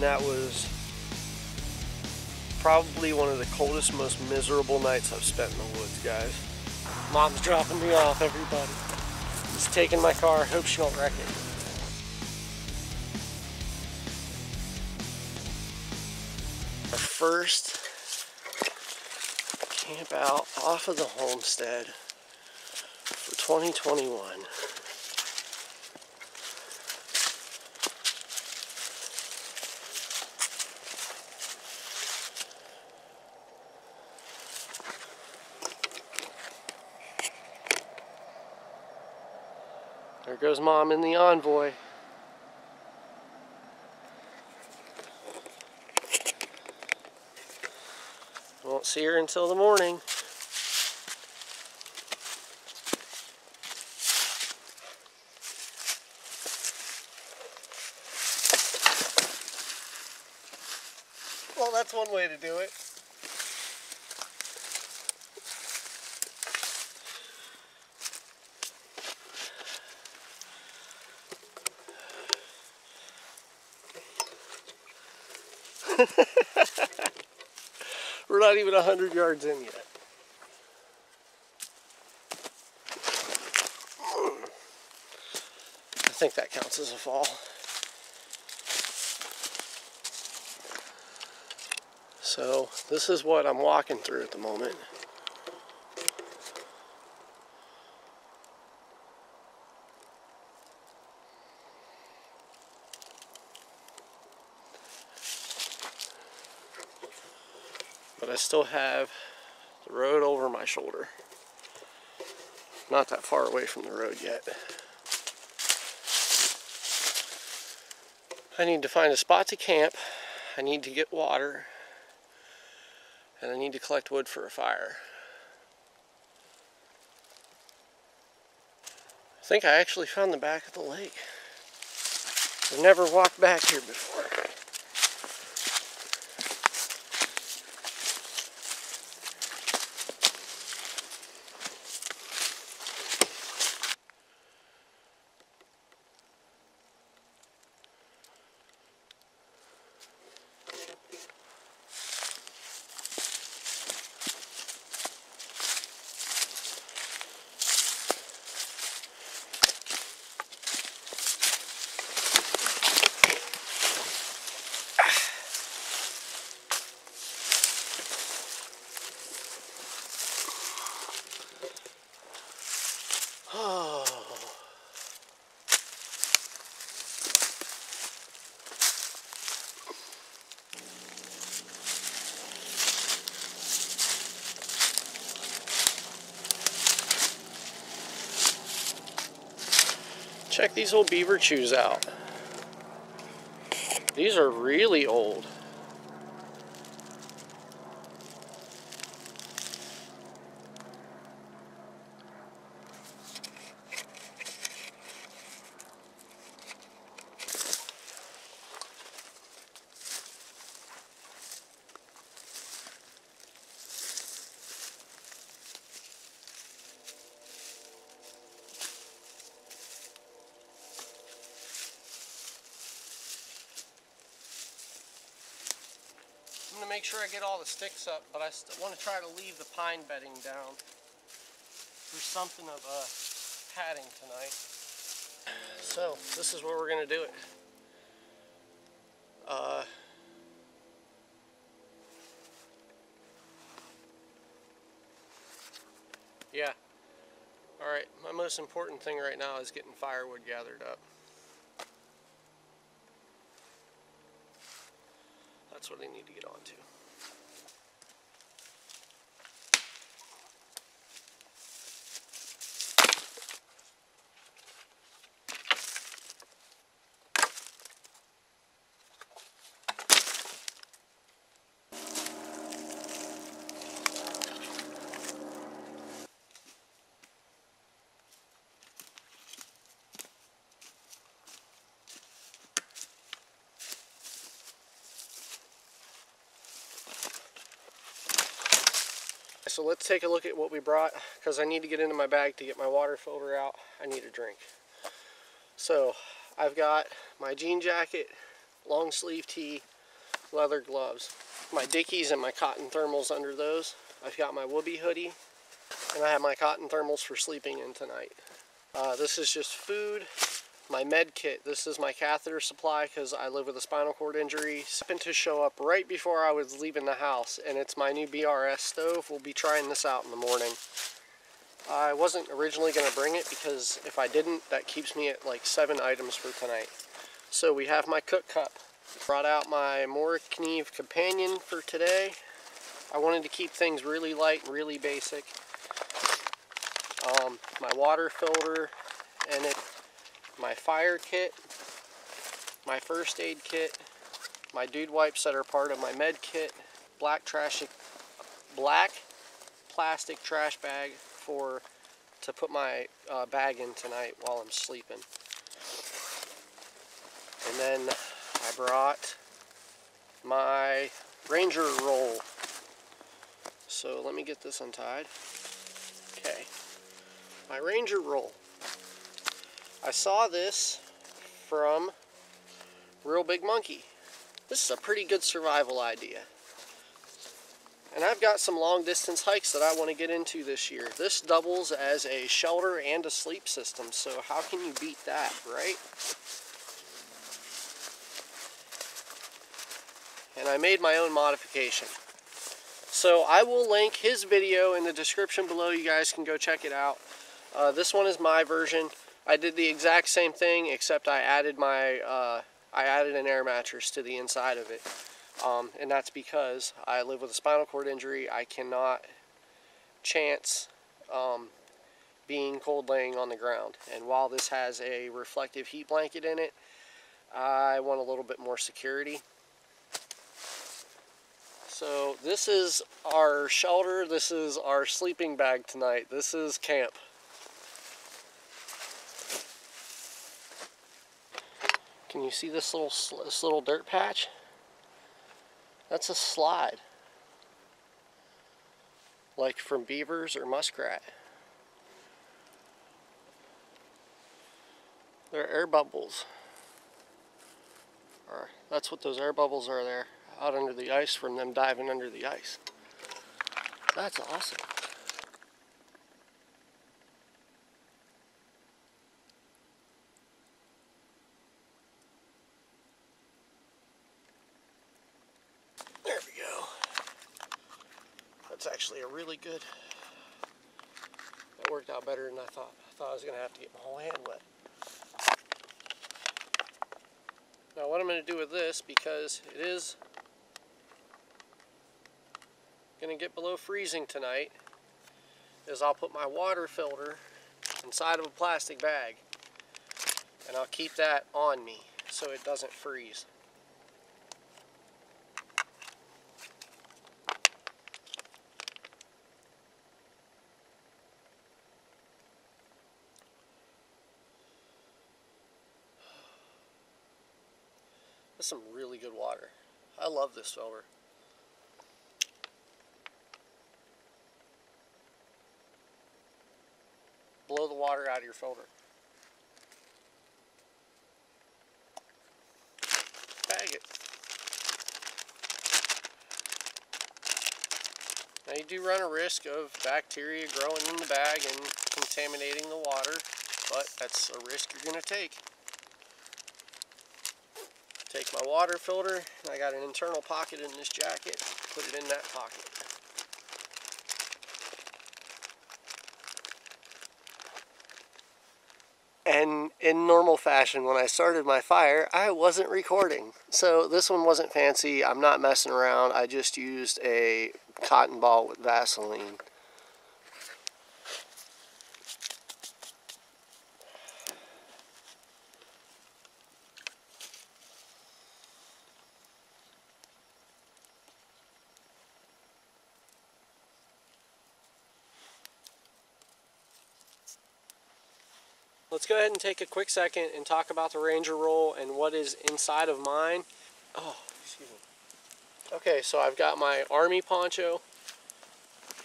And that was probably one of the coldest, most miserable nights I've spent in the woods, guys. Mom's dropping me off, everybody. She's taking my car. Hope she don't wreck it. Our first camp out off of the homestead for 2021. Goes mom in the envoy. Won't see her until the morning. Well, that's one way to do it. We're not even 100 yards in yet. I think that counts as a fall. So this is what I'm walking through at the moment. Still have the road over my shoulder. Not that far away from the road yet. I need to find a spot to camp. I need to get water. And I need to collect wood for a fire. I think I actually found the back of the lake. I've never walked back here before. Check these old beaver chews out. These are really old. Gonna make sure I get all the sticks up, but I want to try to leave the pine bedding down. for something of a padding tonight. So this is where we're gonna do it. Uh, yeah. All right. My most important thing right now is getting firewood gathered up. That's what they need to get on to. So let's take a look at what we brought because I need to get into my bag to get my water filter out. I need a drink. So I've got my jean jacket, long sleeve tee, leather gloves. My Dickies and my cotton thermals under those. I've got my Woobie hoodie, and I have my cotton thermals for sleeping in tonight. Uh, this is just food, my med kit. This is my catheter supply because I live with a spinal cord injury. Happened to show up right before I was leaving the house, and it's my new BRS stove. We'll be trying this out in the morning. I wasn't originally going to bring it because if I didn't, that keeps me at like seven items for tonight. So we have my cook cup. Brought out my Morakniv companion for today. I wanted to keep things really light and really basic. Um, my water filter and it, my fire kit, my first aid kit, my dude wipes that are part of my med kit, black trash, black plastic trash bag for to put my uh, bag in tonight while I'm sleeping. And then I brought my Ranger roll. So let me get this untied. Okay, my Ranger roll. I saw this from Real Big Monkey. This is a pretty good survival idea. And I've got some long distance hikes that I want to get into this year. This doubles as a shelter and a sleep system, so how can you beat that, right? And I made my own modification. So I will link his video in the description below. You guys can go check it out. Uh, this one is my version. I did the exact same thing except I added my uh, I added an air mattress to the inside of it. Um, and that's because I live with a spinal cord injury. I cannot chance um, being cold laying on the ground. And while this has a reflective heat blanket in it, I want a little bit more security. So this is our shelter. This is our sleeping bag tonight. This is camp. Can you see this little this little dirt patch? That's a slide. Like from beavers or muskrat. They're air bubbles. Or that's what those air bubbles are there. Out under the ice from them diving under the ice. That's awesome. That's actually a really good, that worked out better than I thought. I thought I was going to have to get my whole hand wet. Now what I'm going to do with this, because it is going to get below freezing tonight, is I'll put my water filter inside of a plastic bag and I'll keep that on me so it doesn't freeze. Some really good water. I love this filter. Blow the water out of your filter. Bag it. Now you do run a risk of bacteria growing in the bag and contaminating the water, but that's a risk you're going to take. Take my water filter, I got an internal pocket in this jacket, put it in that pocket. And in normal fashion, when I started my fire, I wasn't recording. So this one wasn't fancy, I'm not messing around, I just used a cotton ball with Vaseline. Go ahead and take a quick second and talk about the Ranger roll and what is inside of mine. Oh, excuse me. Okay, so I've got my army poncho.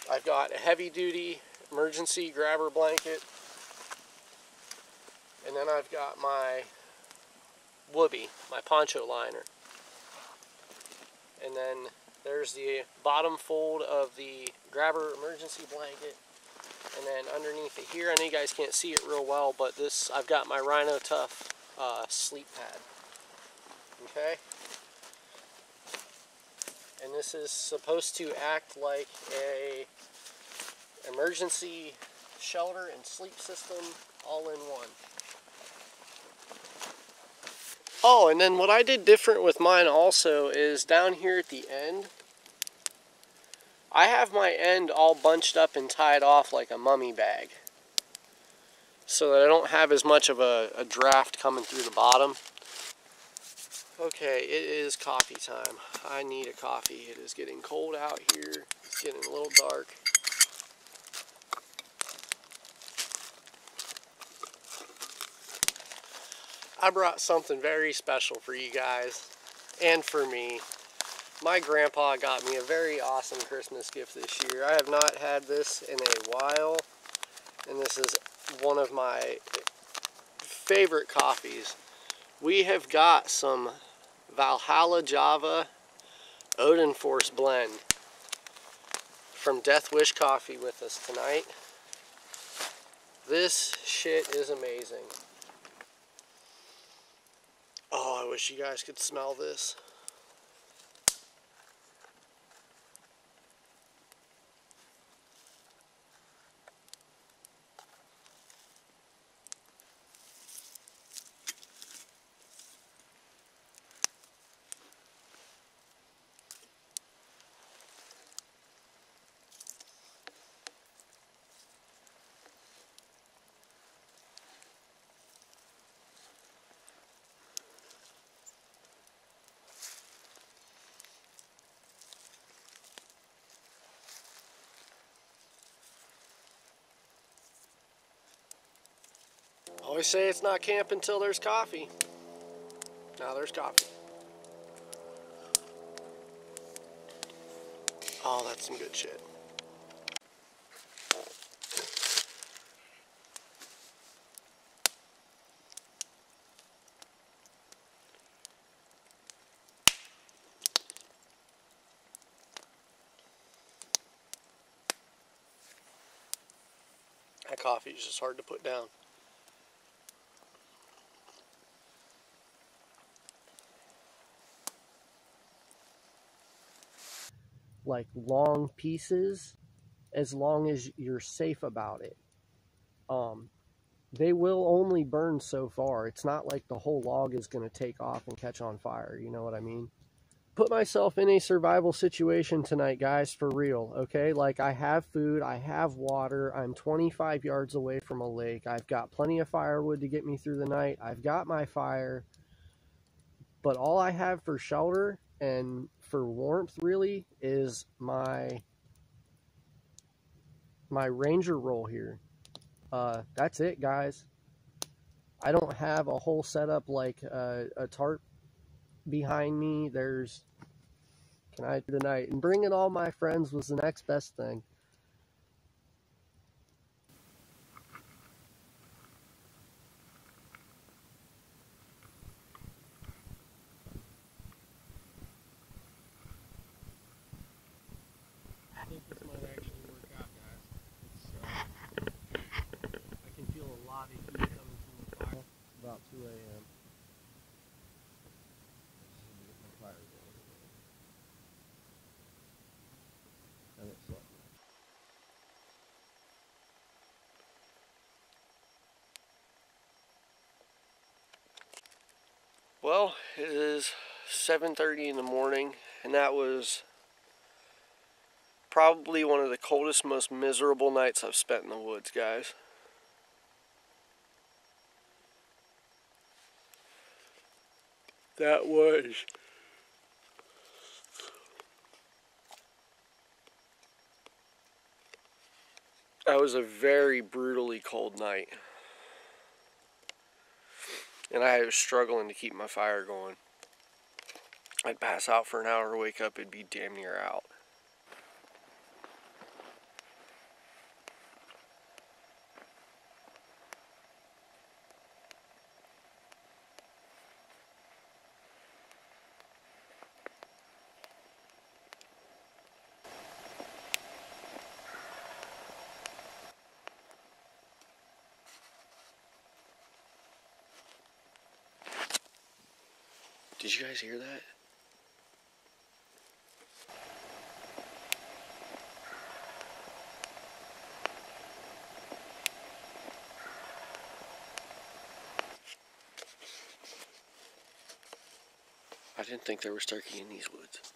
I've got a heavy duty emergency grabber blanket. And then I've got my Woobie, my poncho liner. And then there's the bottom fold of the grabber emergency blanket. And then underneath it here, I know you guys can't see it real well, but this, I've got my Rhino Tough uh, sleep pad. Okay? And this is supposed to act like a emergency shelter and sleep system all in one. Oh, and then what I did different with mine also is down here at the end, I have my end all bunched up and tied off like a mummy bag. So that I don't have as much of a, a draft coming through the bottom. Okay, it is coffee time. I need a coffee. It is getting cold out here. It's getting a little dark. I brought something very special for you guys and for me. My grandpa got me a very awesome Christmas gift this year. I have not had this in a while, and this is one of my favorite coffees. We have got some Valhalla Java Odin Force blend from Death Wish Coffee with us tonight. This shit is amazing. Oh, I wish you guys could smell this. Always say it's not camp until there's coffee. Now there's coffee. Oh, that's some good shit. That coffee is just hard to put down. Like long pieces as long as you're safe about it. Um, they will only burn so far. It's not like the whole log is going to take off and catch on fire. You know what I mean? Put myself in a survival situation tonight, guys, for real, okay? Like, I have food, I have water, I'm 25 yards away from a lake, I've got plenty of firewood to get me through the night, I've got my fire, but all I have for shelter and for warmth really is my my ranger roll here. Uh, that's it, guys. I don't have a whole setup like uh, a tarp behind me. There's can I do tonight and bringing all my friends was the next best thing. about 2 a.m. And it's like, Well, it is 7.30 in the morning, and that was probably one of the coldest, most miserable nights I've spent in the woods, guys. that was that was a very brutally cold night and I was struggling to keep my fire going. I'd pass out for an hour wake up it'd be damn near out Did you guys hear that? I didn't think there was turkey in these woods.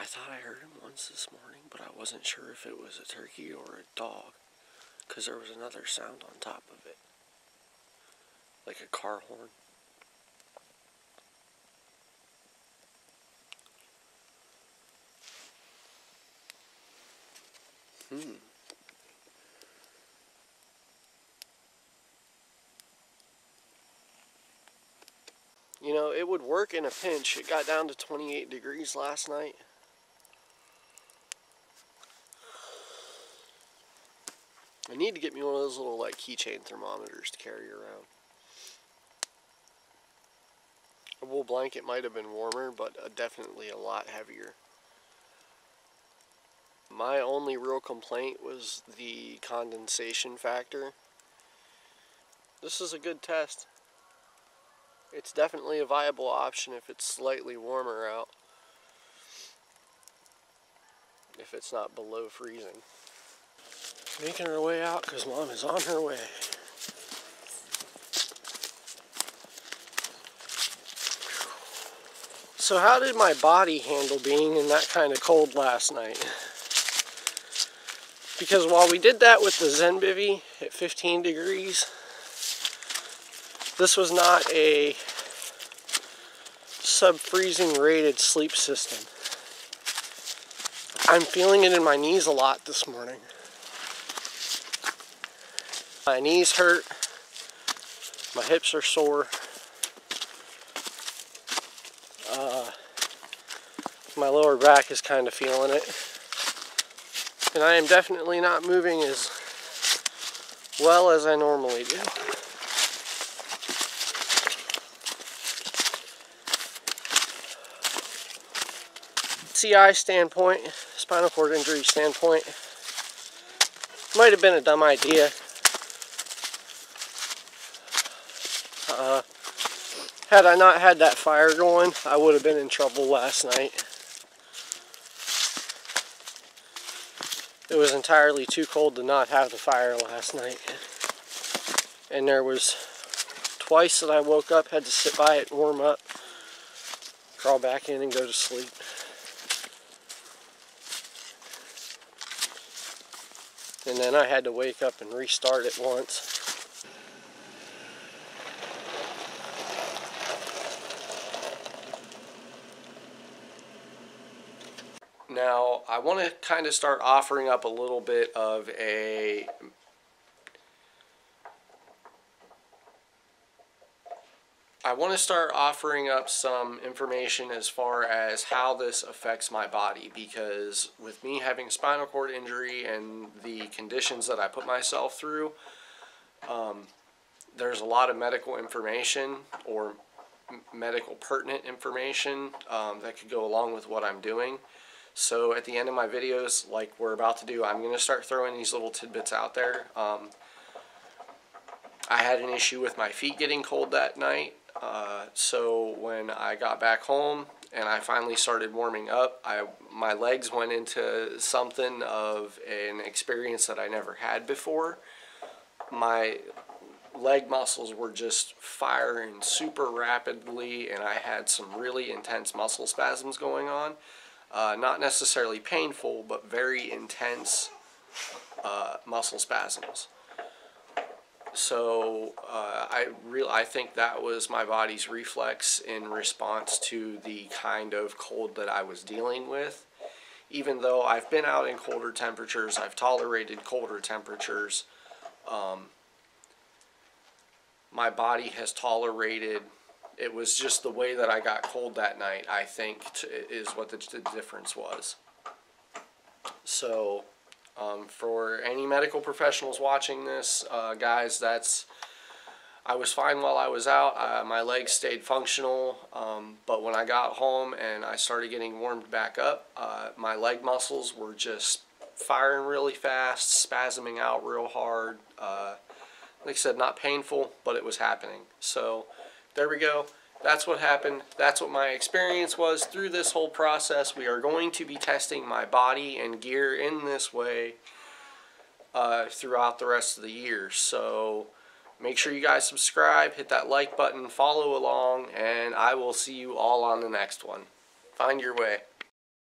I thought I heard him once this morning, but I wasn't sure if it was a turkey or a dog because there was another sound on top of it like a car horn. Hmm. You know, it would work in a pinch. It got down to 28 degrees last night. I need to get me one of those little like keychain thermometers to carry around. A wool blanket might have been warmer, but uh, definitely a lot heavier. My only real complaint was the condensation factor. This is a good test. It's definitely a viable option if it's slightly warmer out. If it's not below freezing. Making her way out because mom is on her way. So how did my body handle being in that kind of cold last night? Because while we did that with the Zenbivy at 15 degrees, this was not a sub-freezing rated sleep system. I'm feeling it in my knees a lot this morning. My knees hurt, my hips are sore. Uh, my lower back is kind of feeling it. And I am definitely not moving as well as I normally do. CI standpoint, spinal cord injury standpoint, might have been a dumb idea. Uh, had I not had that fire going, I would have been in trouble last night. It was entirely too cold to not have the fire last night. And there was twice that I woke up, had to sit by it, warm up, crawl back in and go to sleep. And then I had to wake up and restart it once. Now, I want to kind of start offering up a little bit of a I want to start offering up some information as far as how this affects my body because with me having spinal cord injury and the conditions that I put myself through, um, there's a lot of medical information or medical pertinent information um, that could go along with what I'm doing. So at the end of my videos, like we're about to do, I'm going to start throwing these little tidbits out there. Um, I had an issue with my feet getting cold that night. Uh, so when I got back home and I finally started warming up, I my legs went into something of an experience that I never had before. My leg muscles were just firing super rapidly and I had some really intense muscle spasms going on. Uh, not necessarily painful, but very intense uh, muscle spasms. So uh, I real I think that was my body's reflex in response to the kind of cold that I was dealing with. Even though I've been out in colder temperatures, I've tolerated colder temperatures. Um, my body has tolerated it was just the way that I got cold that night, I think, is what the, the difference was. So, um, for any medical professionals watching this, uh, guys, that's I was fine while I was out. Uh, my legs stayed functional, um, but when I got home and I started getting warmed back up, uh, my leg muscles were just firing really fast, spasming out real hard. Uh, like I said, not painful, but it was happening. So there we go. That's what happened. That's what my experience was through this whole process. We are going to be testing my body and gear in this way uh, throughout the rest of the year. So make sure you guys subscribe, hit that like button, follow along, and I will see you all on the next one. Find your way.